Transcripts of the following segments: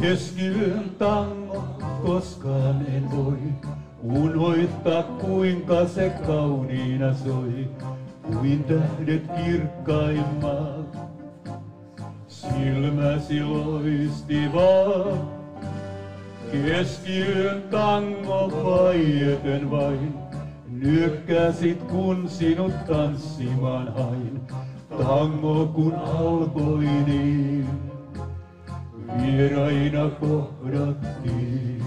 Keskiyön tango, koskaan en voi unoittaa kuinka se kauniina soi, kuin tähdet kirkkaimmat. Silmäsi loisti vaan, keskiyön tango vaieten vain. Nyökkäsit kun sinut tanssimaan hain, tango kun alkoi niin. Vieraina kohdattiin.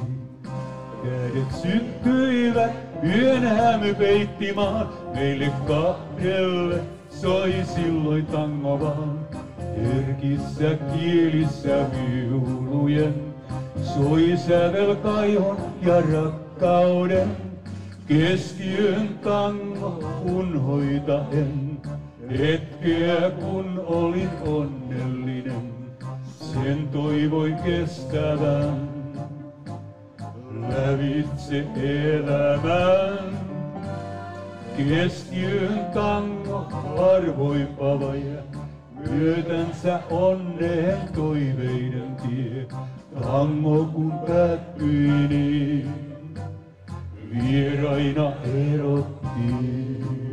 Kädet syttyivät, yön hämy peitti maan. Meille kahdelle soi silloin tango vaan. Herkissä kielissä viulujen soi sävel kaihon ja rakkauden. Keskiyön tango unhoitaen, hetkeä kun olin onnellinen, toivoi kestävän lävitse elämän. Keskiön kanko arvoin pavaja, myötänsä onneen toiveiden tie. Tango kun päättyi niin, vieraina erottiin.